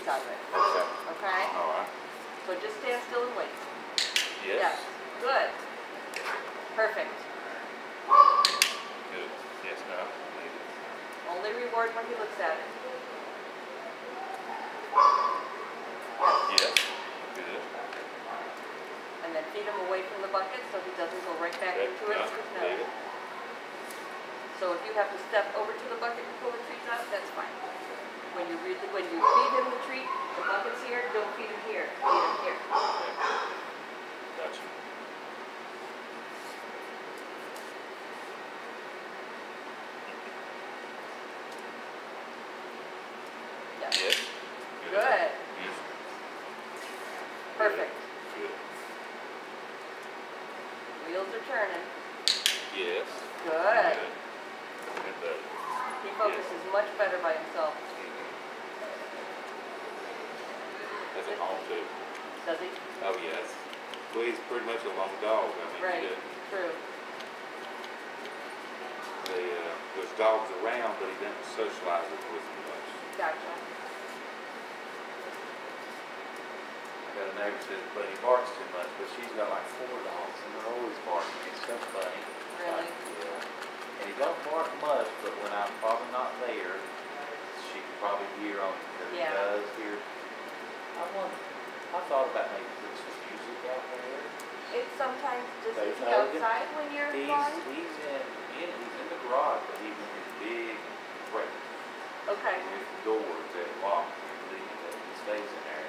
treats out of it, Okay. okay? All right. So just stand still and wait. Yes. Good. Perfect. Good. Yes, no. Only reward when he looks at it. Yes. Good. And then feed him away from the bucket so he doesn't go right back Okay. into it Yeah. with his Leave nose. it. So if you have to step over to the bucket and pull the treats out, that's fine. When you read when you feed him the treat, the bucket's here, don't feed him here, feed him here. Okay. Gotcha. Yeah. Yes. Good. Easy. Perfect. Good. Wheels are turning. Yes. Good. Good buddy. He focuses much better by himself. That's at home too. Does he? Oh, yes. Well, he's pretty much a lone dog. I mean, Right. he, True. they, uh, there's dogs around, but he doesn't socialize with them much. Gotcha. I got a neighbor says, but he barks too much, but she's got like four dogs and they're always barking. It's so funny. Really? Yeah. And he don't bark much, but when I'm probably not there, she can probably hear on him because he does hear. I wonder, I thought about maybe putting some music out there. It's sometimes just They is he know outside when you're He's, gone? he's in, in, he's in the garage, but he's in his big crate. Okay. His doors that lock, and leave he stays in there.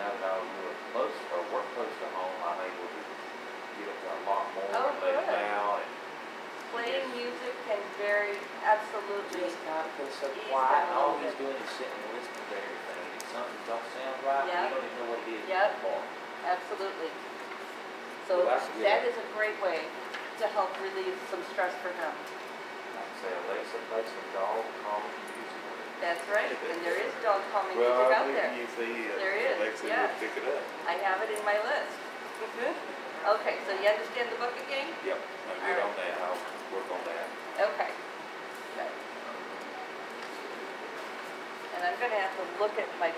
Now that I live close, uh, or work close to home, I'm able to get up there a lot more Oh, and him good. out and Playing music can very, absolutely. just gotta feel so Ease quiet. a All little he's bit. doing is sitting and listening to everything. If something don't sound right, Yep. you don't even know what it is. Yep. anymore. Absolutely. So Well, that is a great way to help relieve some stress for him. Like I say, Alexa plays some dog calming music. That's right, and there is dog calming Well, music out there. you see, uh, There is, Alexa yeah. will pick it up. I have it in my list. Okay, so you understand the bucket game? Yep, I'm good All on that. I'll work on that. Okay. Good. And I'm gonna have to look at my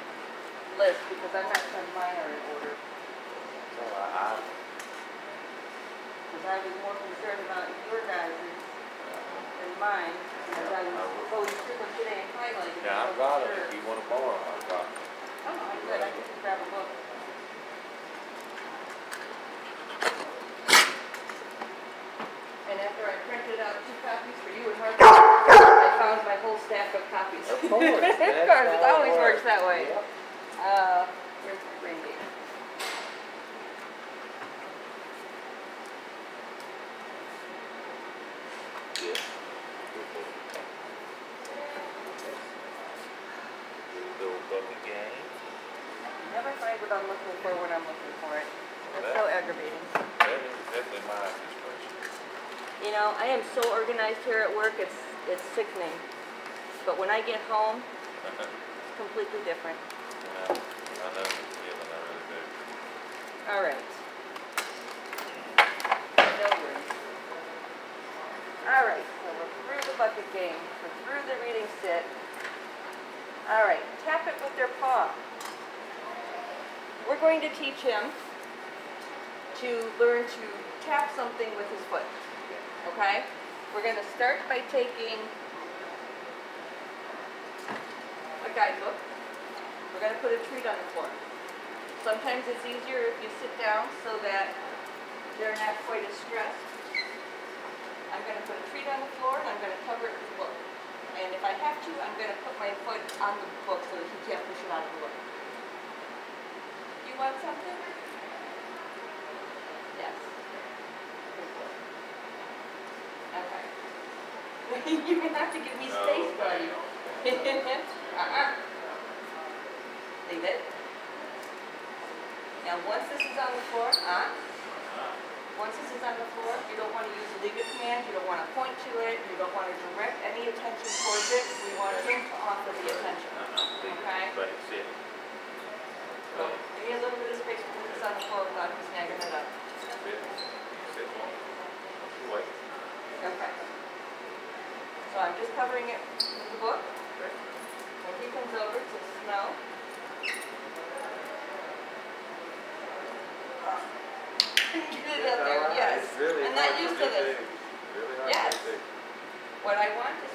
list because I'm not sure mine are in order. So I, Because I was more concerned about your guys' than mine. Because I was going through them today and highlighting. Yeah, I've got it. If you want to borrow, I've got it. Oh, I'm good, I can just grab a book. And after I printed out two copies for you and Martha, I found my whole stack of copies. Of course, Of course, it how it always works works. that way. Yep. Uh, here's my Randy. Yes. Good boy. Little bucket game. Never find what I'm looking for when I'm looking for it. It's so aggravating. That is definitely my situation. You know, I am so organized here at work, it's, it's sickening. But when I get home, it's completely different. Yeah, I know the feeling, I really do. All right. All right, so we're through the bucket game, we're through the reading sit. All right, tap it with their paw. We're going to teach him to learn to tap something with his foot. Okay? We're going to start by taking a guidebook. We're going to put a treat on the floor. Sometimes it's easier if you sit down so that they're not quite as stressed. I'm going to put a treat on the floor and I'm going to cover it with a book. And if I have to, I'm going to put my foot on the book so that he can't push it out of the way. You want something? Yes. Good boy. Okay. You're going to have to give me space, buddy. uh-uh. Leave it. Now, once this is on the floor, uh, once this is on the floor, you don't want to use a leave it command, you don't want to point to it, you don't want to direct any attention towards it. We want him to offer the attention. Okay. But it's it. So, give me a little bit of space to put this on the floor without him snagging it up. Sit, sit one. Wait. Okay. So I'm just covering it with the book. When he comes over to smell. yes. Really and that used to this. Really yes. What I want is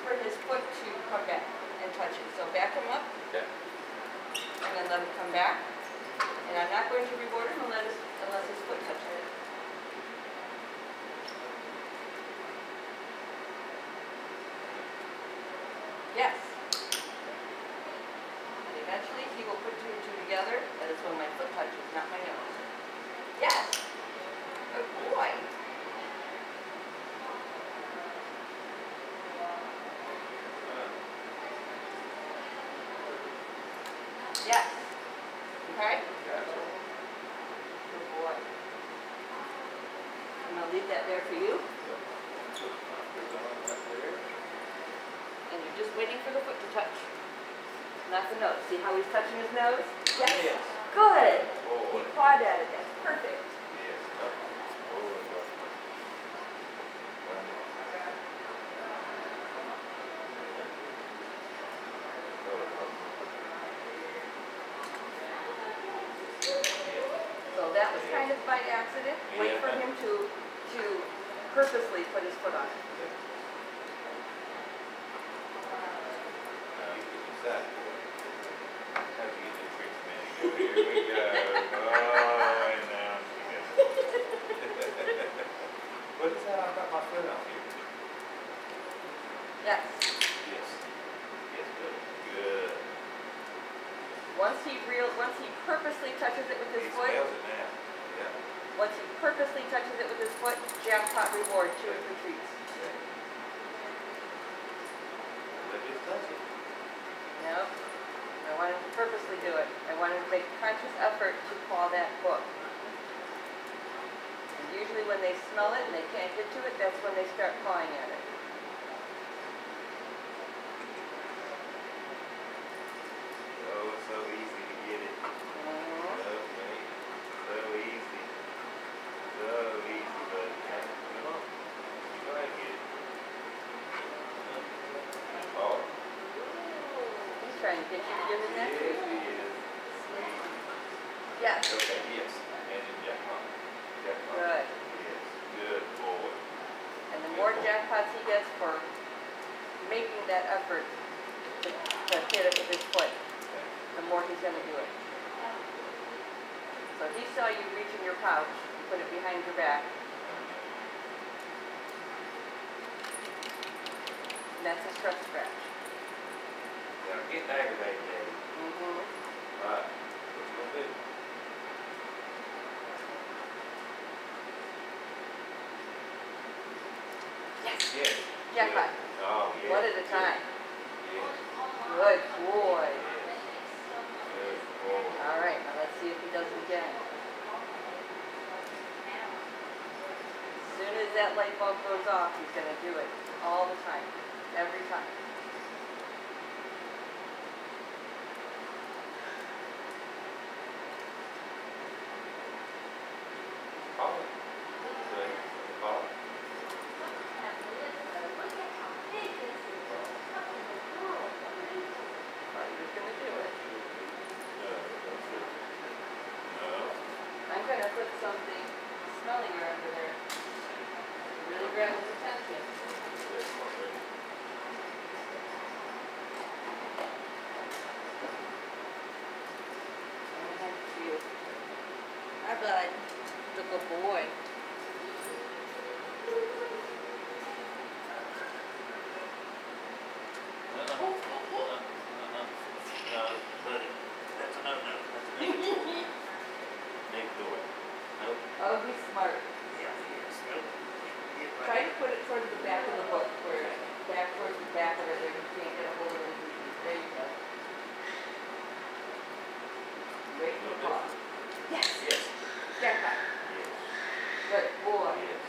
by accident. Wait for him to, to purposely put his foot on it. Now you can decide. How'd you get the tricks, man? Here we go. Oh, and now she gets it. What is that? I got my foot on here. Yes. Yes. Yes, good. Good. Once he real, once he purposely touches it with He his foot, smells it now. Yeah. once he purposely touches it with his foot, jackpot reward, two or three treats. Let just touch it. No, I want him to purposely do it. I want him to make conscious effort to claw that book. And usually when they smell it and they can't get to it, that's when they start clawing at it. Oh, so easy to get it. Mm-hmm. Okay. So easy. So easy, buddy. Come on. You go ahead and get it. Oh. He's trying to get you to give him that Yes, treat. he is. Yes, Okay, yes. And then jackpot. Jackpot. good. Yes. Good boy. And the more jackpots he gets for making that effort to, to hit it with his foot, the more he's gonna do it. So he saw you reach in your pouch, put it behind your back, and that's a stress scratch. Now, I'm getting aggravated, Daddy. Mm-hmm. All right. What you gonna do? Yes, Yes. jackpot, yeah. Time. Good boy. All right, now let's see if he does it again. As soon as that light bulb goes off, he's gonna do it all the time, every time. Call it. Say, call it. Thought he was gonna do it. No, that's it. No. I'm gonna put something smellier under there. Really grab his attention. That's not ready. I'm gonna hand it to you. I bet I took a boy. Uh-uh. Uh-uh. Uh-uh. No, buddy. That's a no-no. That's a no-no. Big door. Nope. Oh, he's smart. Yeah, yes. Nope. Get right. Try to put it towards the back of the book, where, back towards the back of it, there you can't get a hold of it. There you go. Wait for the paw. Yes, Yes. jackpot. Yes. Good boy. Yes.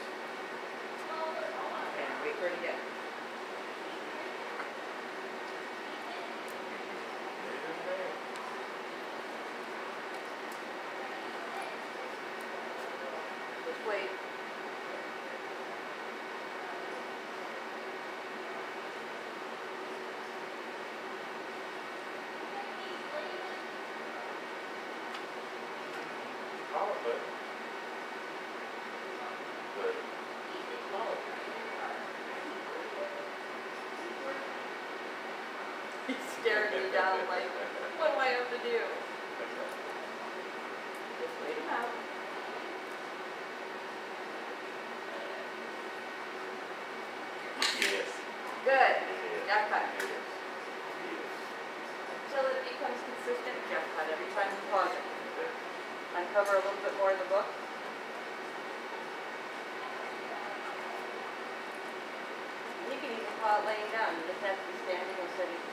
And wait for it again. very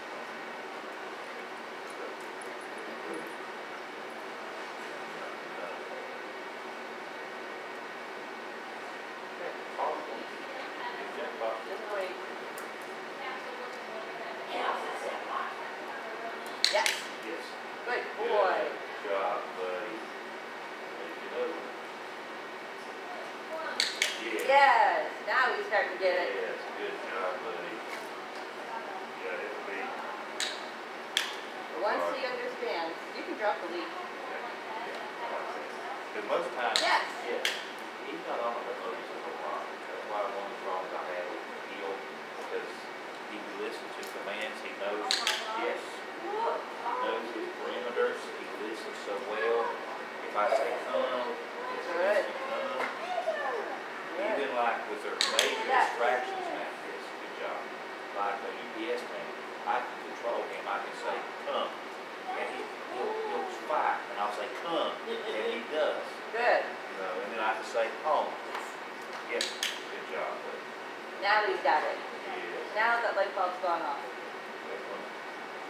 gone off?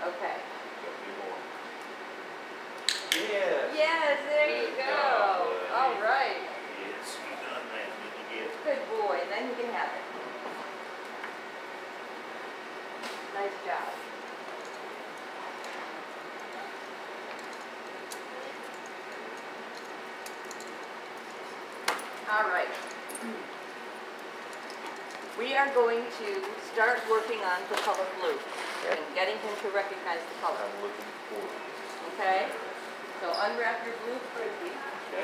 Okay. Yes. Yes, there you go. All right. Yes, you done that. Good boy. Then you can have it. Nice job. All right. We are going to start working on the color blue and getting him to recognize the color. I'm looking for. Okay? So unwrap your blue frisbee. Okay.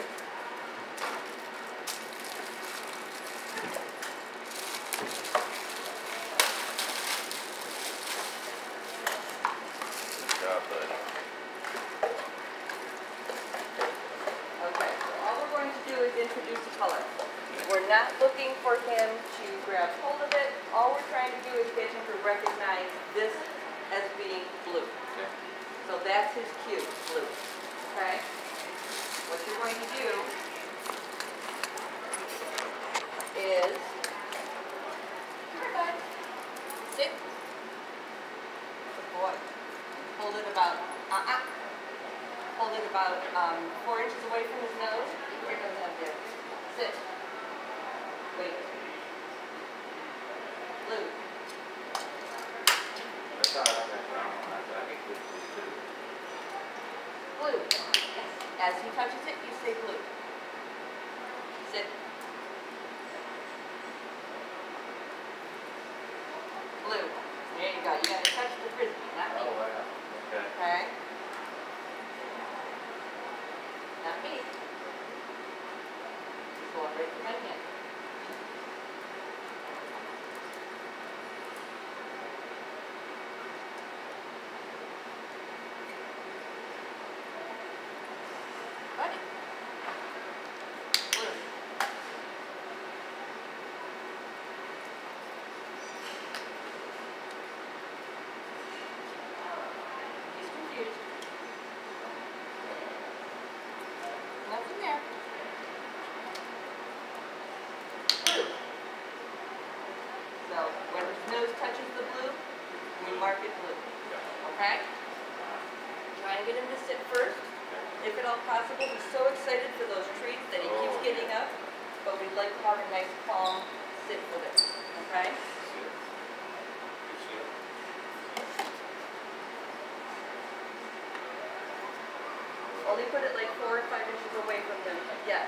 As he touches it, you say blue. Sit. Market blue. Okay? Try and get him to sit first, if at all possible. He's so excited for those treats that he keeps oh, getting up, but we'd like to have a nice, calm sit with him. Okay? Only put it like four or five inches away from them. Yes.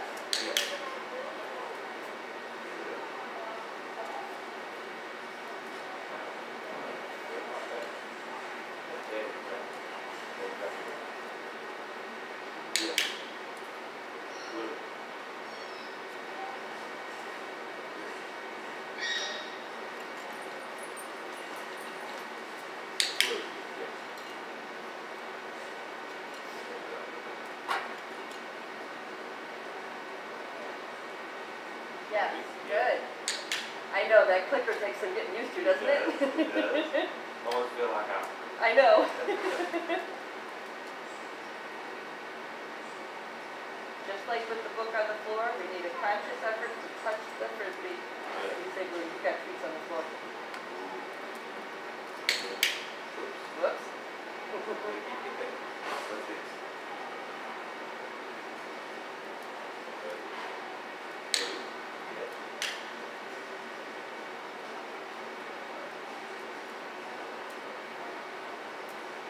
That clicker takes some getting used to, doesn't it? Does, it does. Always feel like I'm, I know. Just like with the book on the floor, we need a conscious effort to touch the frisbee. You say, Blue, you've got treats on the floor. Whoops. what's this? Yes.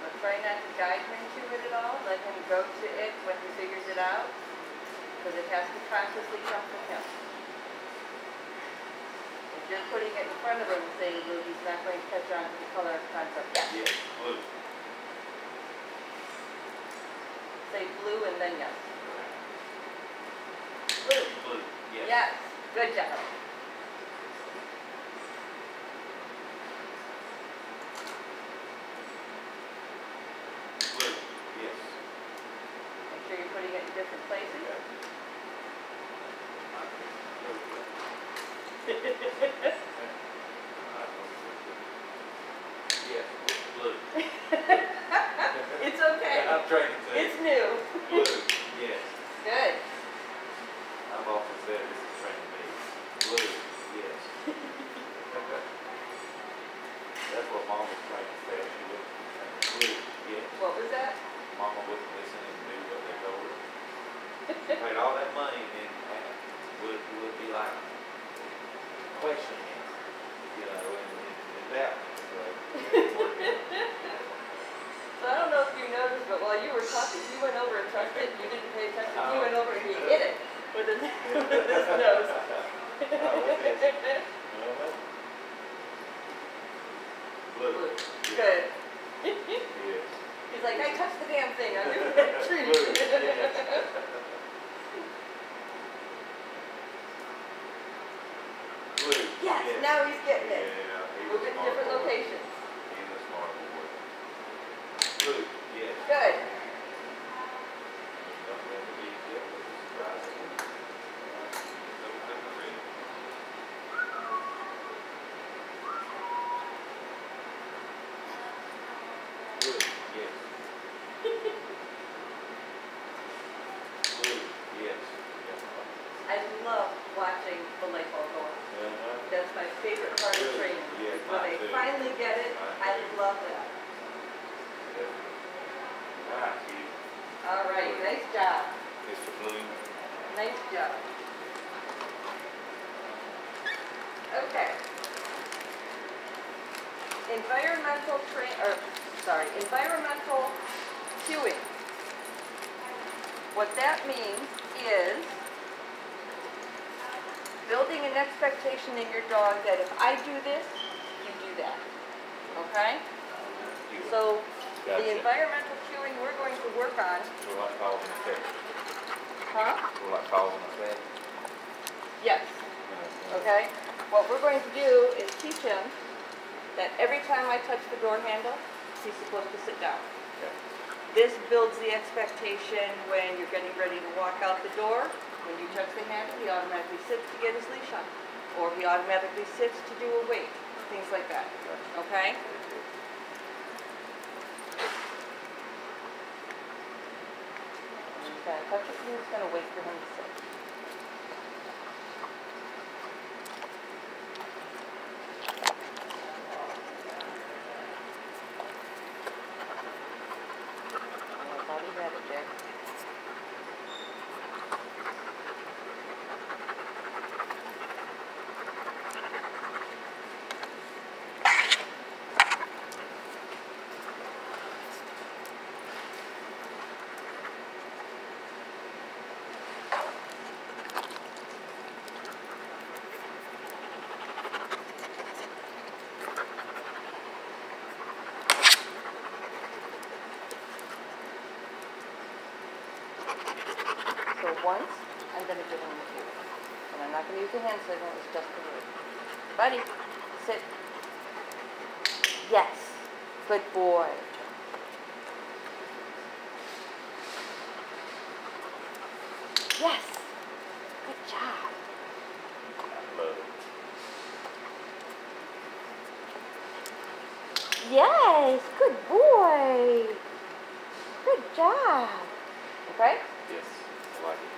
But try not to guide him to it at all, let him go to it when he figures it out, because it has to consciously come from him. If you're putting it in front of him and saying, Blue, he's not going to catch on to the color concept, yes. Yes, blue. Say blue and then yes. Blue. Blue, yes. Yes, good job. Expectation in your dog that if I do this, you do that. Okay? So, the environmental cueing we're going to work on, We're like causing a effect. huh? We're like a effect. Yes. Uh-huh. Okay? What we're going to do is teach him that every time I touch the door handle, he's supposed to sit down. Okay. This builds the expectation when you're getting ready to walk out the door, when you touch the handle, he automatically sits to get his leash on. Or he automatically sits to do a wait, things like that, okay? Touch it, and he's gonna wait for him to sit. Oh, I thought he had it, Jack. So once, I'm gonna give him the cue. And The hand signal, it's just the word. Buddy, sit. Yes, good boy. Yes, good job. I love it. Yes, good boy. Good job. Okay? Yes, I like it.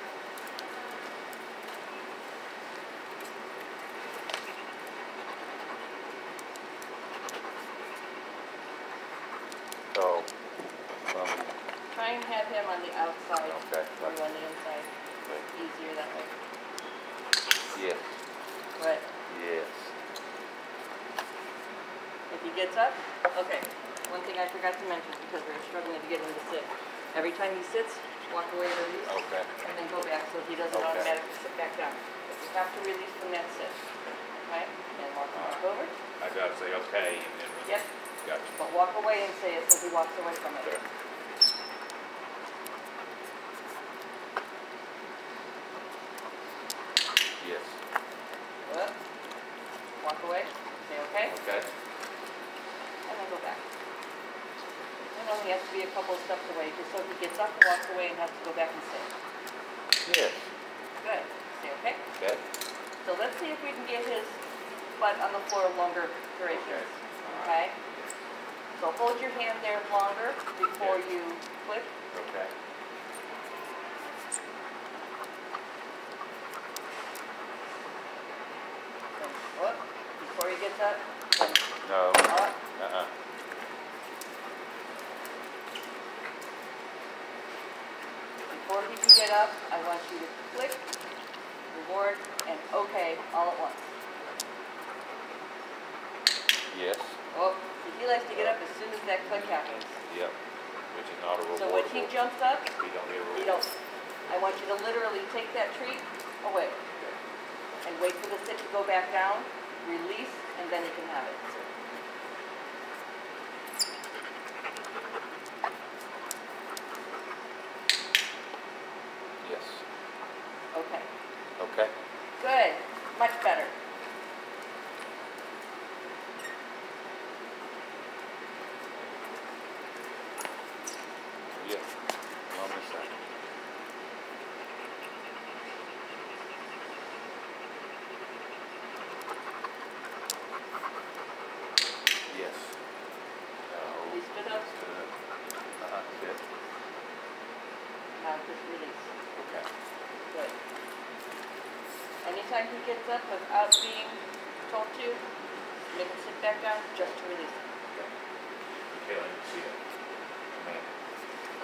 So, um, Try and have him on the outside. Okay, Or right. on the inside. Okay. Easier that way. yes, But yes. Up, okay. One thing I forgot to mention because we we're struggling to get him to sit. Every time he sits, walk away and release. Okay. And then go back so he doesn't Okay. automatically sit back down. But you have to release from that sit. Okay? And walk back over. I gotta say okay and then. Yep. Gotcha. But walk away and say it so he walks away from it. Okay. Yes. Up. Walk away. Say okay. Okay. And then go back. And only has to be a couple of steps away, just so he gets up, walks away, and has to go back and sit. Yes. Good. Say okay. Okay. So let's see if we can get his butt on the floor longer durations. Okay? So hold your hand there longer before you click. Okay. Up. Before he gets up, No. up. Uh-uh. Before he can get up, I want you to click, reward, and okay all at once. Yes. Oh, he likes to get up as soon as that click happens. Yep. Which is not a reward. So when he jumps up, He don't get a reward. you don't, I want you to literally take that treat away and wait for the sit to go back down, release, and then he can have it. Yes. Okay, Okay. good, much better. Yes. On this side. Yes. No. He stood up, Good. Uh-huh. Sit. now just release. Okay. Good. Anytime he gets up without being told to, make him sit back down just to release him. Okay, let me see it. Man.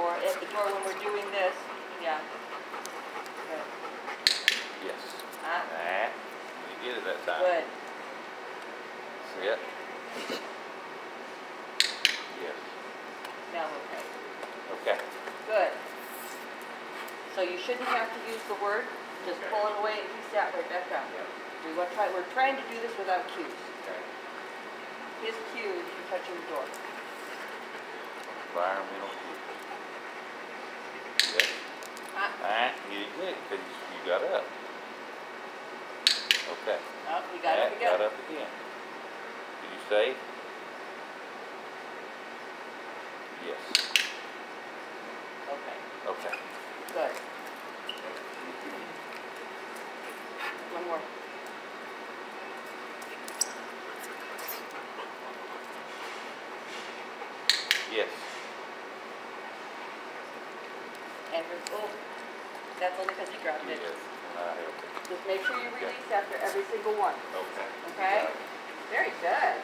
Or at the door when we're doing this, yeah. Good. Yes. Ah, Nah. You get it that time. good. See it? Yes. Now, okay. Okay. Good. So you shouldn't have to use the word, just Okay. pull it away and he sat right back down. Yep. We want try, we're trying to do this without cues. Okay. His cue is you touching the door. Environmental cues. Yes. Ah, Ah, you didn't it because you got up. Okay. oh, we got it That again. Got up again. Did you say? Yes. Okay, Okay. good. One more. Yes. And here's, oh, that's only because he grabbed Yes. it. I helped it. Just make after every single one, Okay. okay? Very good.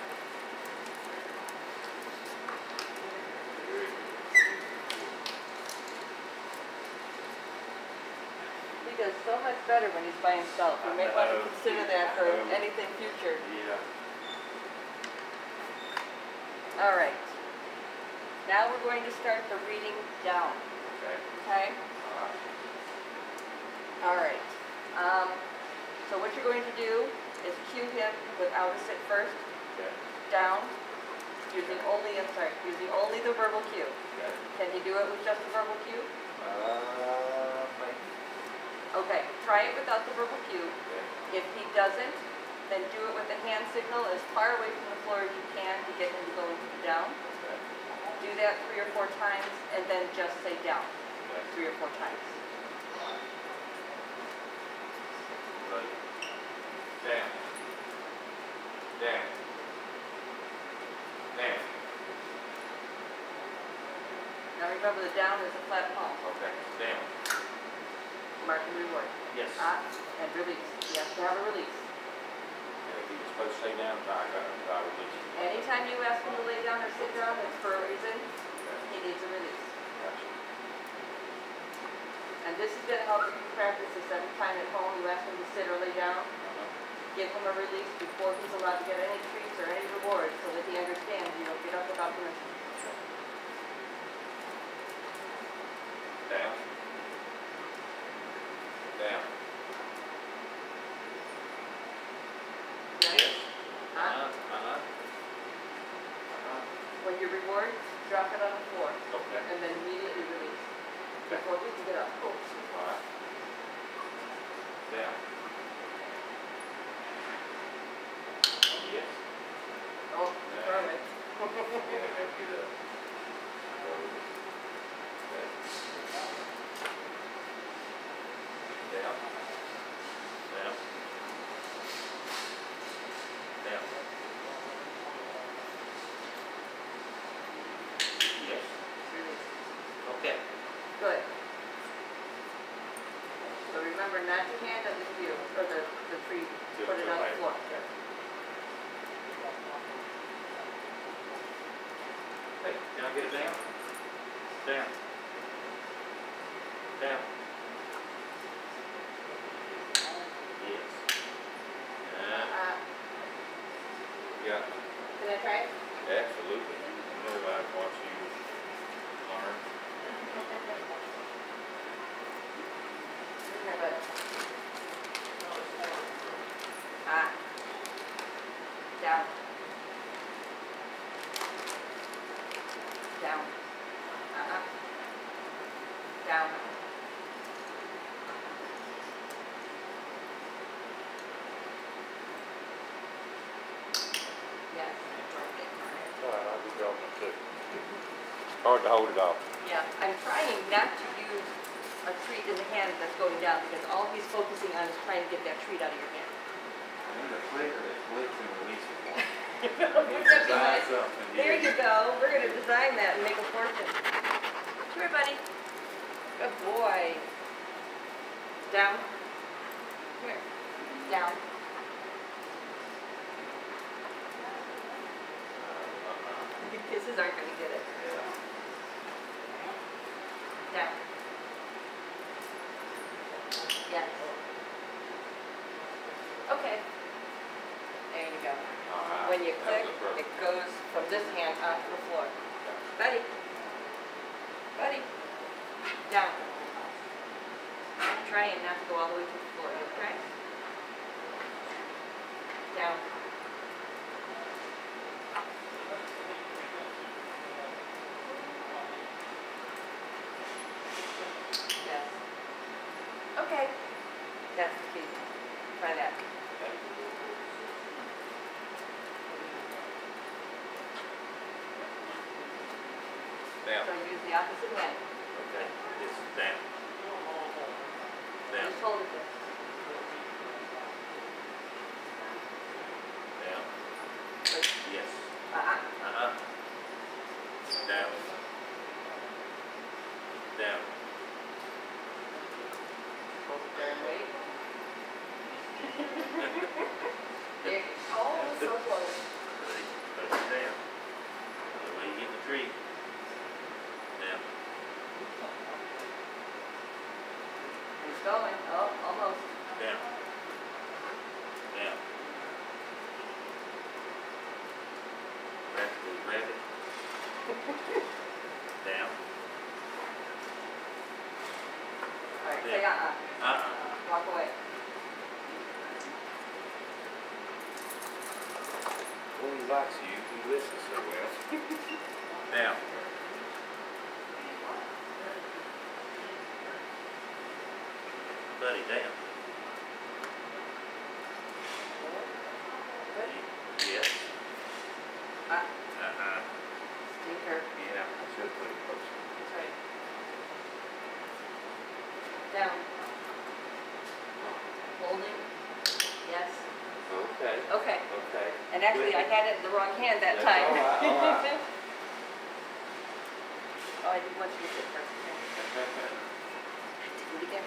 He does so much better when he's by himself. You may want to consider that for anything future. Yeah. All right. Now we're going to start the reading down, Okay. okay? All right. All right. Um, so what you're going to do is cue him without a sit first, Okay. down, using only, I'm sorry, using only the verbal cue. Okay. Can he do it with just the verbal cue? Uh. Okay, try it without the verbal cue. Okay. If he doesn't, then do it with a hand signal as far away from the floor as you can to get him to go down. Do that three or four times and then just say down three or four times. Right. Down. Down. Down. Now remember the down is a flat palm. Okay. Down. Mark and reward. Yes. Up and release. You have to have a release. And if you're supposed to stay down, I got to release. Anytime you ask him to lay down or sit down, it's for a reason. Okay. He needs a release. And this is gonna help you practice this every time at home. You ask him to sit or lay down. Give him a release before he's allowed to get any treats or any rewards so that he understands you don't get up without permission. Down. Down. Yes. Huh? Uh-huh, uh-huh. When you reward, drop it on the floor Okay, and then. Okay. Before we can get up. Oh, all right. Down. Yes. Oh, throw it. Yeah, have to get up. Okay. Down. Down. Down. Yes. Release. Okay. Good. So remember not to hand on the view, or the, the tree, Just put it the on the light. floor. Okay. Hey, can I get it down? Down. Down. Yes. Uh, Uh, yeah, can I try it? absolutely. You know, I watch you learn. Okay, but. Ah. Down. Down. Uh-huh. Down. Yes. I'll be dropping too. Hard to hold it off. Yeah, I'm trying not to use a treat in the hand that's going down because all he's focusing on is trying to get that treat out of your hand. I need a clicker that flicks and releases one. We're gonna Design design- something. There you go, we're gonna design that and make a fortune. Come here, buddy. Good boy. Down. Come here. Down. Uh-uh. Kisses aren't gonna get it. Yeah. Down. Yes. Okay. There you go. All right. When you That click, was a perfect- it goes from this hand onto the floor. Buddy. Buddy. Down. Trying not to go all the way to the floor, okay? Down. Yes. Okay. That's the key. Try that. Down. So use the opposite hand. Okay, this is down. Down, Just hold it there. down. Yes. Uh-uh. Uh-huh. Down. Down. Hold it there and wait. There, oh, so close. Ready? Push it down. The way you get the tree. Down. He's going, oh, almost. Down. Down. Practically grab it. Down. All right, say uh-uh. Uh-uh. Walk away. Well, he likes you, he listens so well. Down. Buddy, down. Yes. Ah, Uh-huh. stinker. Yeah, I should put it closer. That's right. Down. Holding. Yes. Okay, Okay. okay. And actually, I had it in the wrong hand that That's time. all right, all right. Oh, I did want you to sit first. okay? Do it again.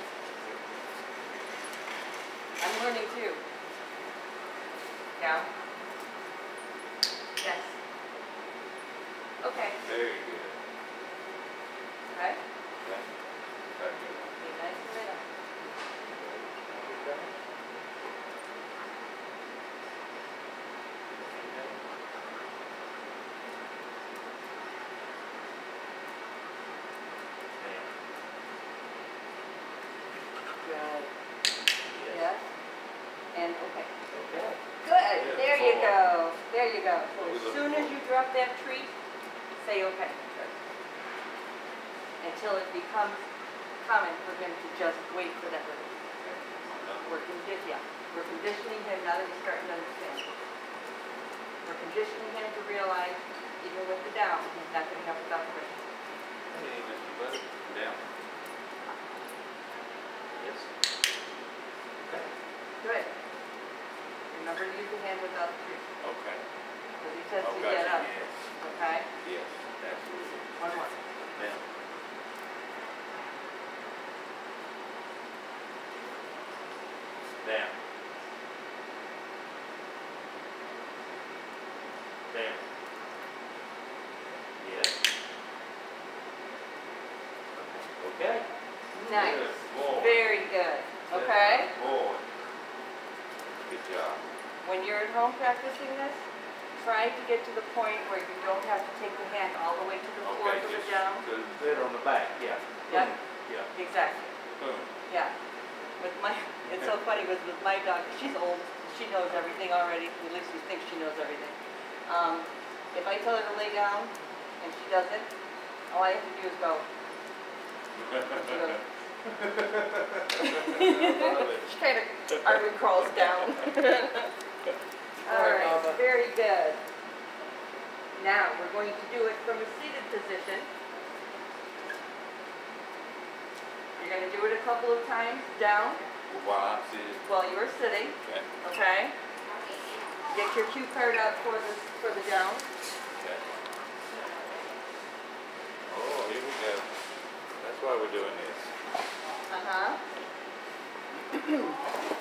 I'm learning too. Down. Yes. Okay, Very good. okay. Okay. Very good. Be nice and lay down. Good. Yes. And, okay. Okay. Good, Good. there you Forward. go, there you go. So We as look soon as you drop that treat, say okay. Until it becomes common for him to just wait for that release. We're condi- yeah, we're conditioning him now that he's starting to understand. We're conditioning him to realize, even with the down, he's not gonna have without the release. Hey, Mr. Buddy, down. Yes. Okay. Good. Remember to use the hand without the treat, Okay. because he tends Oh, to gotcha, get up, yes. okay? Yes, absolutely. One more. Down. Down. Down. Yes. Okay. Nice, Good boy. very good, okay? Good Boy. Good job. When you're at home practicing this, try to get to the point where you don't have to take the hand all the way to the floor Okay, to the just down. good. Better on the back, yeah. Yep, Yeah. exactly, Boom. yeah. With my, it's so funny with, with my dog, she's old, she knows everything already, at least she thinks she knows everything. Um, if I tell her to lay down and she doesn't, all I have to do is go. And she goes. She kind of arm crawls down. All right, very good. Now, we're going to do it from a seated position. You're gonna do it a couple of times, down, While I'm sitting, while you're sitting, okay, okay? Get your cue card out for the, for the down. okay. Oh, here we go. That's why we're doing this. Uh-huh.